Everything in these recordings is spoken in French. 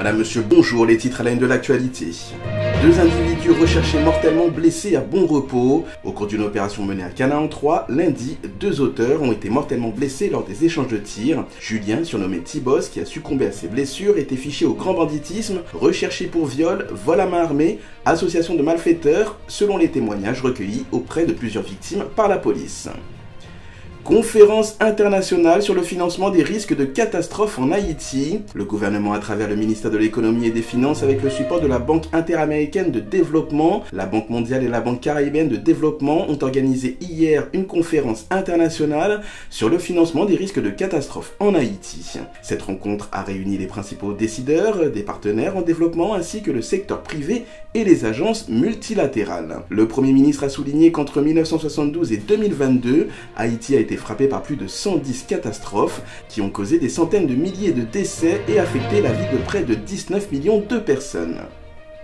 Madame, Monsieur, bonjour, les titres à la de l'actualité. Deux individus recherchés mortellement blessés à bon repos. Au cours d'une opération menée à Canaan 3, lundi, deux auteurs ont été mortellement blessés lors des échanges de tirs. Julien, surnommé Tibos, qui a succombé à ses blessures, était fiché au grand banditisme, recherché pour viol, vol à main armée, association de malfaiteurs, selon les témoignages recueillis auprès de plusieurs victimes par la police. Conférence internationale sur le financement des risques de catastrophe en Haïti. Le gouvernement, à travers le ministère de l'économie et des finances, avec le support de la Banque interaméricaine de développement, la Banque mondiale et la Banque caribéenne de développement, ont organisé hier une conférence internationale sur le financement des risques de catastrophe en Haïti. Cette rencontre a réuni les principaux décideurs, des partenaires en développement ainsi que le secteur privé et les agences multilatérales. Le Premier ministre a souligné qu'entre 1972 et 2022, Haïti a été frappé par plus de 110 catastrophes qui ont causé des centaines de milliers de décès et affecté la vie de près de 19 millions de personnes.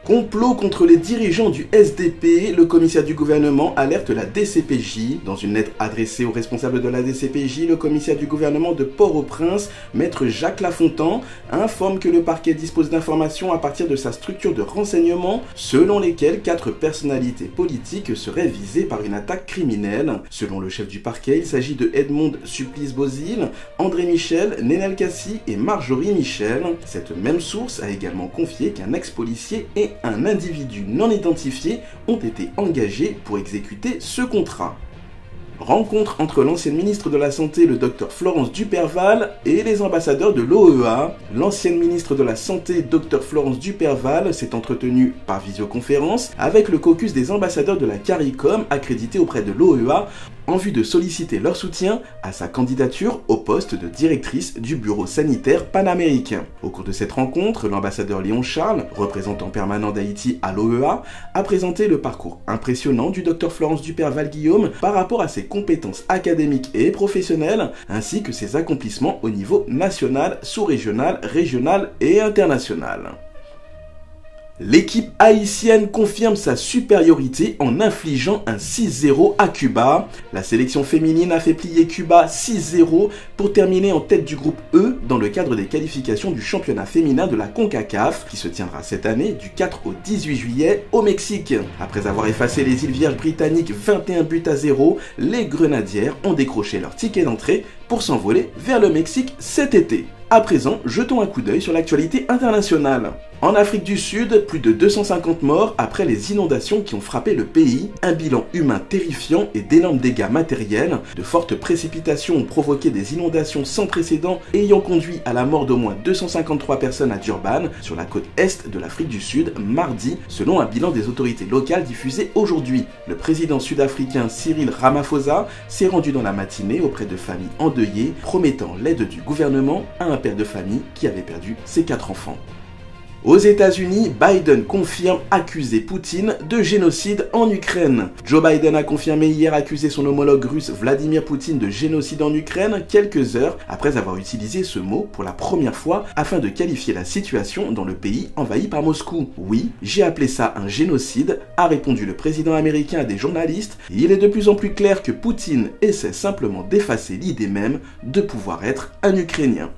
Complot contre les dirigeants du SDP, le commissaire du gouvernement alerte la DCPJ. Dans une lettre adressée aux responsables de la DCPJ, le commissaire du gouvernement de Port-au-Prince, maître Jacques Lafontan, informe que le parquet dispose d'informations à partir de sa structure de renseignement, selon lesquelles quatre personnalités politiques seraient visées par une attaque criminelle. Selon le chef du parquet, il s'agit de Edmond Supplice-Bozil, André Michel, Nénel Cassi et Marjorie Michel. Cette même source a également confié qu'un ex-policier est un individu non identifié ont été engagés pour exécuter ce contrat. Rencontre entre l'ancienne ministre de la Santé, le docteur Florence Duperval, et les ambassadeurs de l'OEA. L'ancienne ministre de la Santé, docteur Florence Duperval, s'est entretenue par visioconférence avec le caucus des ambassadeurs de la CARICOM accrédité auprès de l'OEA en vue de solliciter leur soutien à sa candidature au poste de directrice du bureau sanitaire panaméricain. Au cours de cette rencontre, l'ambassadeur Léon Charles, représentant permanent d'Haïti à l'OEA, a présenté le parcours impressionnant du docteur Florence Duperval-Guillaume par rapport à ses compétences académiques et professionnelles, ainsi que ses accomplissements au niveau national, sous-régional, régional et international. L'équipe haïtienne confirme sa supériorité en infligeant un 6-0 à Cuba. La sélection féminine a fait plier Cuba 6-0 pour terminer en tête du groupe E dans le cadre des qualifications du championnat féminin de la CONCACAF qui se tiendra cette année du 4 au 18 juillet au Mexique. Après avoir effacé les îles Vierges britanniques 21 buts à 0, les Grenadières ont décroché leur ticket d'entrée pour s'envoler vers le Mexique cet été. À présent, jetons un coup d'œil sur l'actualité internationale. En Afrique du Sud, plus de 250 morts après les inondations qui ont frappé le pays, un bilan humain terrifiant et d'énormes dégâts matériels, de fortes précipitations ont provoqué des inondations sans précédent ayant conduit à la mort d'au moins 253 personnes à Durban, sur la côte est de l'Afrique du Sud, mardi, selon un bilan des autorités locales diffusé aujourd'hui. Le président sud-africain Cyril Ramaphosa s'est rendu dans la matinée auprès de familles endeuillées, promettant l'aide du gouvernement à un père de famille qui avait perdu ses quatre enfants. Aux États-Unis, Biden confirme accuser Poutine de génocide en Ukraine. Joe Biden a confirmé hier accuser son homologue russe Vladimir Poutine de génocide en Ukraine quelques heures après avoir utilisé ce mot pour la première fois afin de qualifier la situation dans le pays envahi par Moscou. Oui, j'ai appelé ça un génocide, a répondu le président américain à des journalistes. il est de plus en plus clair que Poutine essaie simplement d'effacer l'idée même de pouvoir être un Ukrainien.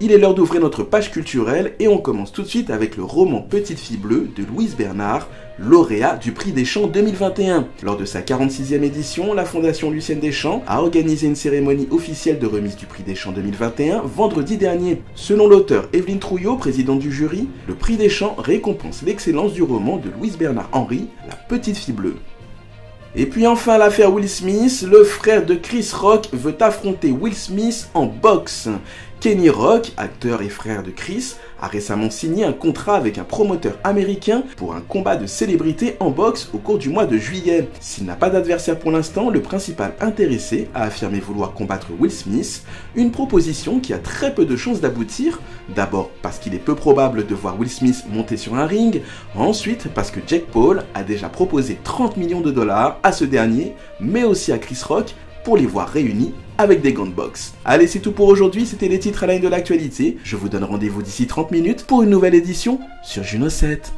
Il est l'heure d'ouvrir notre page culturelle et on commence tout de suite avec le roman Petite fille bleue de Louise Bernard, lauréat du prix des Champs 2021. Lors de sa 46e édition, la Fondation Lucienne Deschamps a organisé une cérémonie officielle de remise du prix des Champs 2021 vendredi dernier. Selon l'auteur Evelyne Trouillot, présidente du jury, le prix des Champs récompense l'excellence du roman de Louise Bernard Henry, La Petite fille bleue. Et puis enfin l'affaire Will Smith, le frère de Chris Rock veut affronter Will Smith en boxe. Kenny Rock, acteur et frère de Chris, a récemment signé un contrat avec un promoteur américain pour un combat de célébrité en boxe au cours du mois de juillet. S'il n'a pas d'adversaire pour l'instant, le principal intéressé a affirmé vouloir combattre Will Smith, une proposition qui a très peu de chances d'aboutir, d'abord parce qu'il est peu probable de voir Will Smith monter sur un ring, ensuite parce que Jack Paul a déjà proposé 30 millions de dollars à ce dernier, mais aussi à Chris Rock pour les voir réunis avec des gants de boxe. Allez, c'est tout pour aujourd'hui, c'était les titres à la de l'actualité. Je vous donne rendez-vous d'ici 30 minutes pour une nouvelle édition sur Juno 7.